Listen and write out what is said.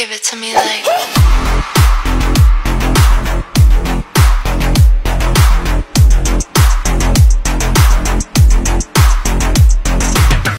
Give it to me like